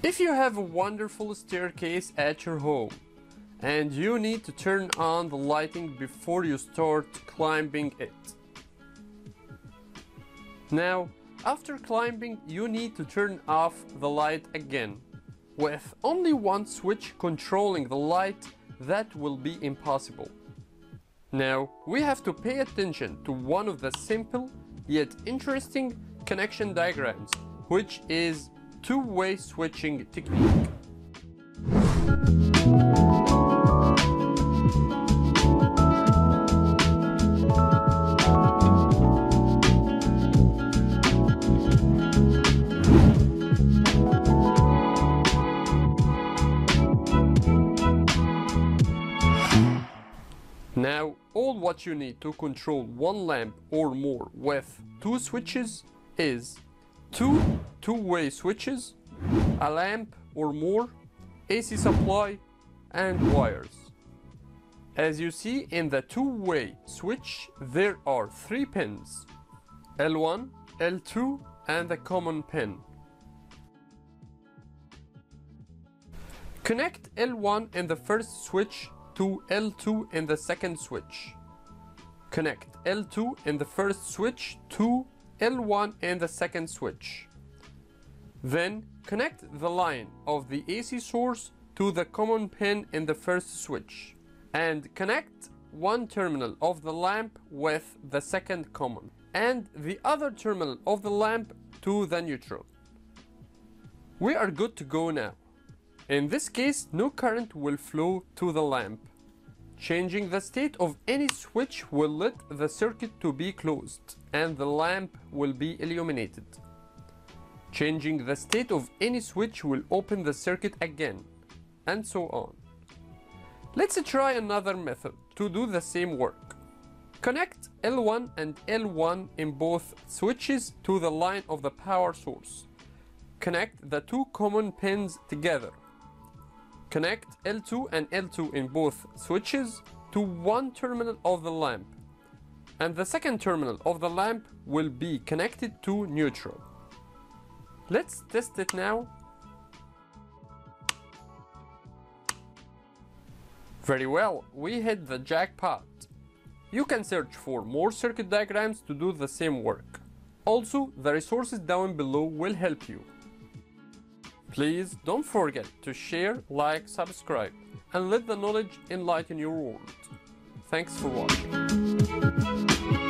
If you have a wonderful staircase at your home and you need to turn on the lighting before you start climbing it. Now, after climbing, you need to turn off the light again. With only one switch controlling the light, that will be impossible. Now, we have to pay attention to one of the simple yet interesting connection diagrams, which is two-way switching technique. Now, all what you need to control one lamp or more with two switches is two two-way switches, a lamp or more, AC supply, and wires. As you see in the two-way switch, there are three pins, L1, L2, and the common pin. Connect L1 in the first switch to L2 in the second switch. Connect L2 in the first switch to L1 and the second switch. Then connect the line of the AC source to the common pin in the first switch and connect one terminal of the lamp with the second common and the other terminal of the lamp to the neutral. We are good to go now. In this case, no current will flow to the lamp. Changing the state of any switch will let the circuit to be closed and the lamp will be illuminated. Changing the state of any switch will open the circuit again, and so on. Let's try another method to do the same work. Connect L1 and L1 in both switches to the line of the power source. Connect the two common pins together. Connect L2 and L2 in both switches to one terminal of the lamp. And the second terminal of the lamp will be connected to neutral. Let's test it now. Very well, we hit the jackpot. You can search for more circuit diagrams to do the same work. Also, the resources down below will help you. Please don't forget to share, like, subscribe, and let the knowledge enlighten your world. Thanks for watching.